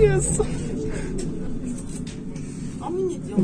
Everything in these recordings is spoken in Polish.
Jezu. On mi nie działa.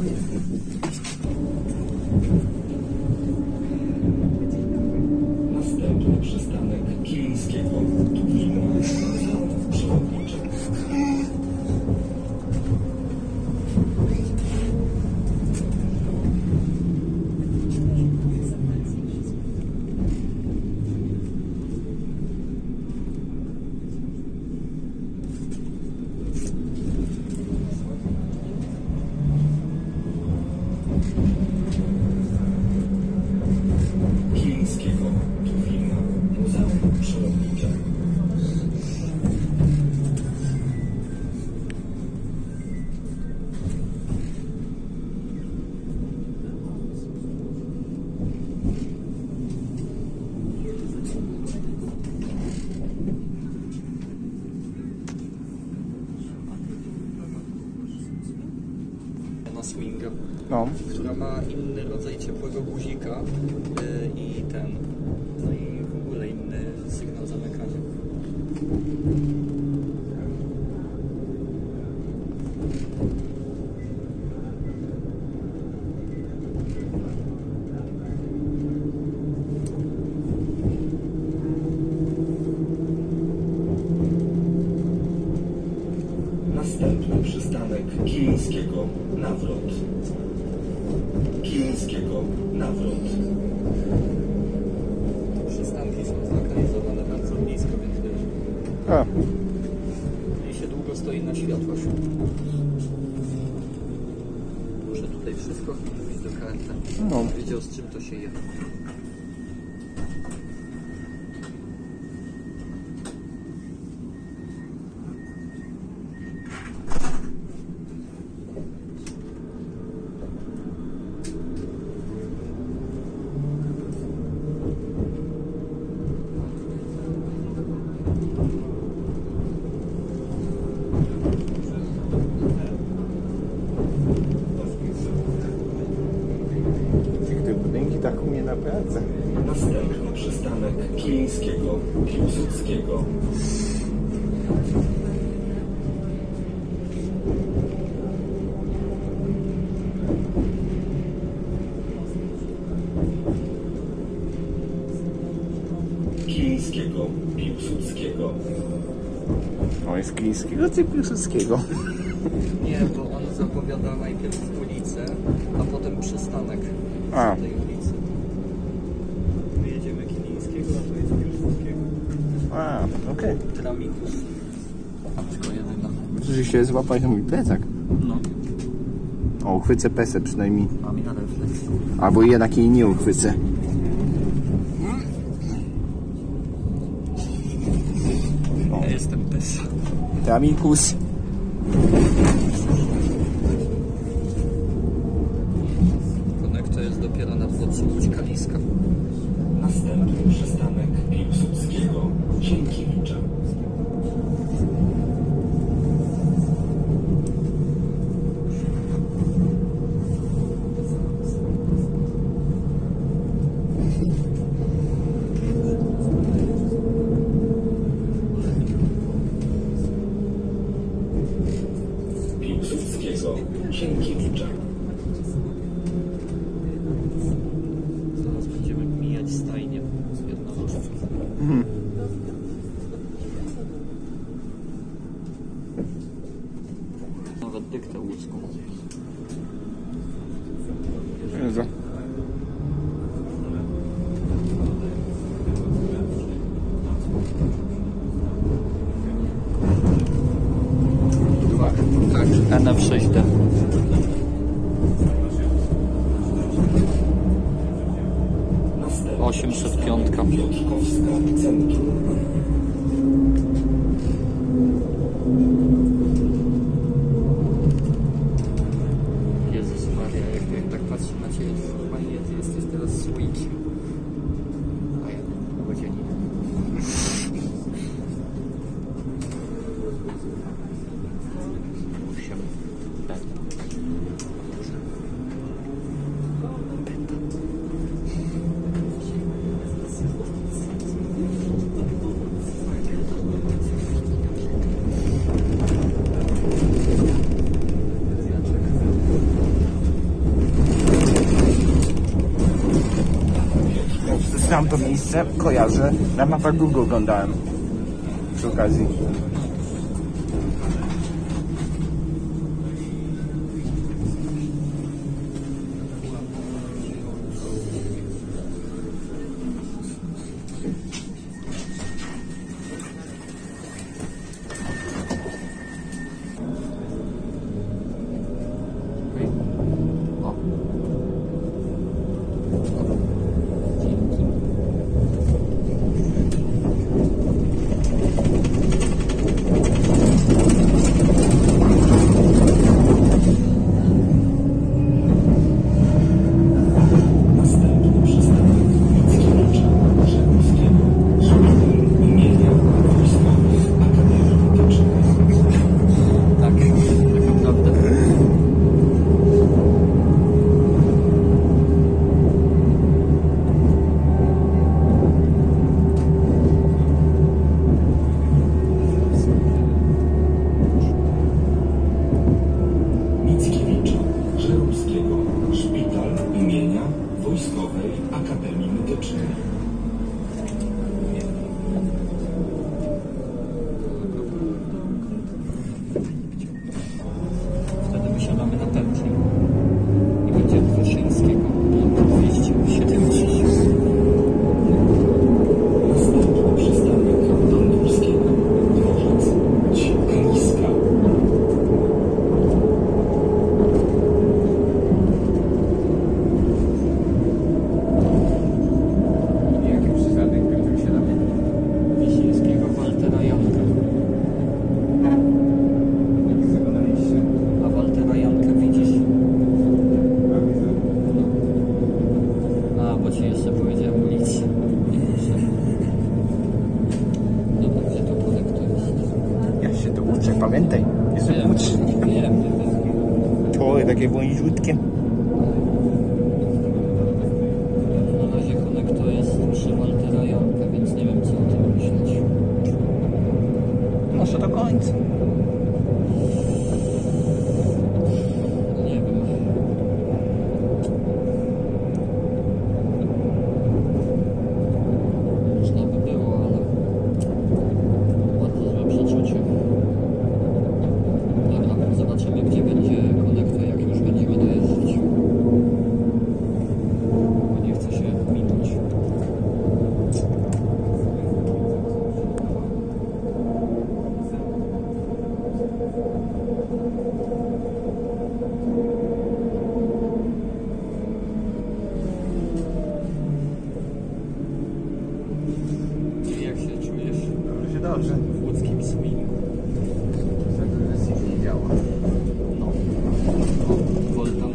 No. która ma inny rodzaj ciepłego guzika yy, i ten, no i w ogóle inny sygnał zamykania. Następny przystanek Kilińskiego. Nawrot. Nawrot. Przystanki są zlokalizowane bardzo blisko, więc wiesz, A, i się długo stoi na światłach. Muszę tutaj wszystko wrzucić do karty. No. Wiedział z czym to się je. Na pracę. Następny przystanek Kilińskiego. Piłsudskiego. Kilińskiego. Piłsudskiego. O, jest Kilińskiego czy Piłsudskiego? Nie, bo on zapowiada najpierw ulicę, a potem przystanek A. tej ulicy. Okej. Tramikus. Tylko jedyna. Się złapać na mój plecak. No, O, uchwycę pesę przynajmniej. mam ja refleks. Albo jednak jej nie uchwycę. Ja jestem pesa. Tramikus. об'єкта Луцького. За. To miejsce kojarzę. Na mapach Google oglądałem. Przy okazji. Jeszcze powiedziałem. Dobra, gdzie to jest? Ja się to uczę, pamiętaj. Jestem uczeń. wiem, wiem, wiem. To takie wąziutkie. Na razie konektor jest przy Waltera Janka, więc nie wiem co o tym myśleć. Może do końca. Nie wiem. Można by było, ale bardzo złe przeczucie. Dobra, zobaczymy gdzie będzie konektor, jak już będziemy dojeżdżać. Bo nie chcę się minąć. I jak się czujesz Dobrze się dobrze. w łódzkim swingu? Za dużo się nie działa. No. O, Woltan.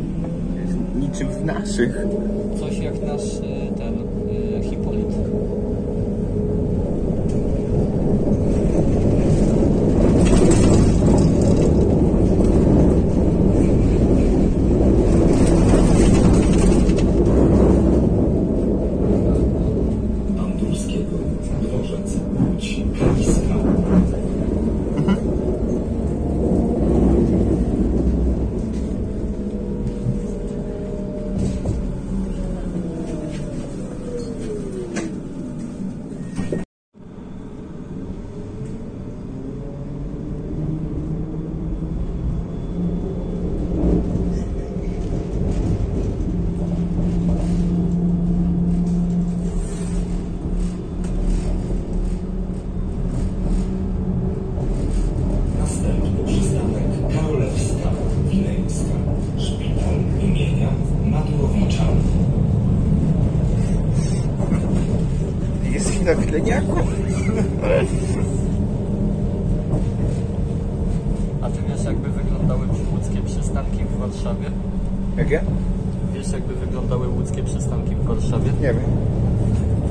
Jest niczym Coś jak nasz Chwila wkleniaku. A ty wiesz jakby wyglądały łódzkie przystanki w Warszawie? Jakie? Wiesz jakby wyglądały łódzkie przystanki w Warszawie? Nie wiem.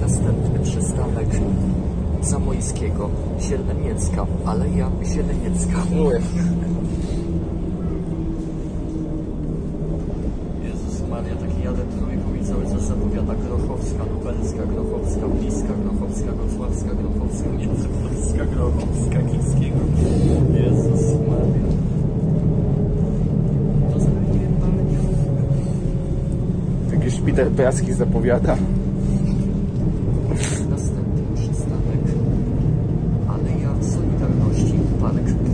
Następny przystanek Zamojskiego, Zieleniecka, Aleja Zieleniecka. Mówię. jadę trójką i cały czas zapowiada Grochowska, Lubelska, Grochowska, Bliska, Grochowska, Wrocławska, Grochowska, Międzypolska, Grochowska, Kiskiego. Jezus Maria. To zaledwie mamy nie Taki szpital piaski zapowiada. Następny przystanek Aleja Solidarności, Park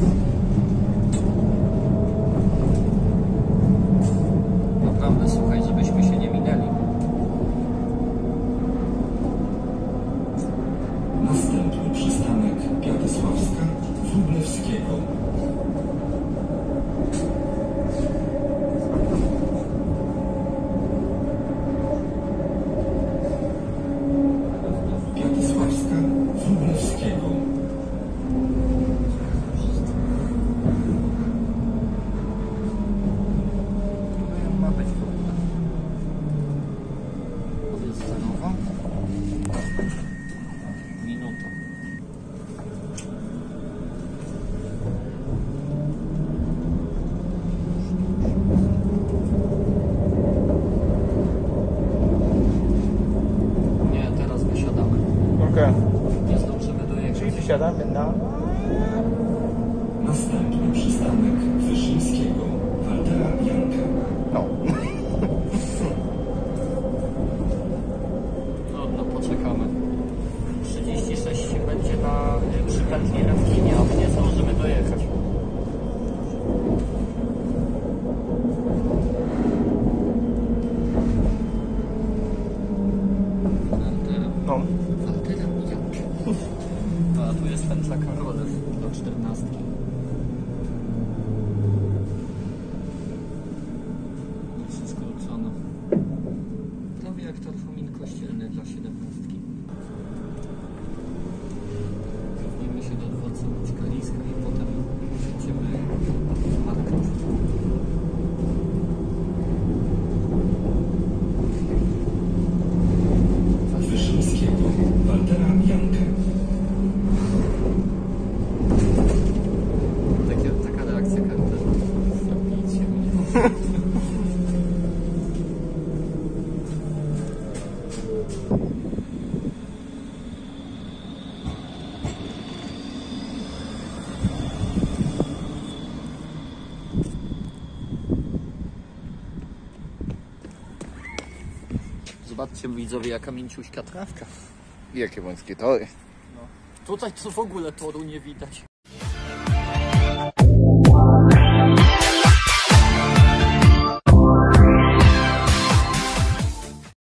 Thank you. Dziękuję. Czyli tu na Zobaczcie widzowie, jaka mięciuśka trawka. Jakie wąskie tory. No. Tutaj co w ogóle toru nie widać.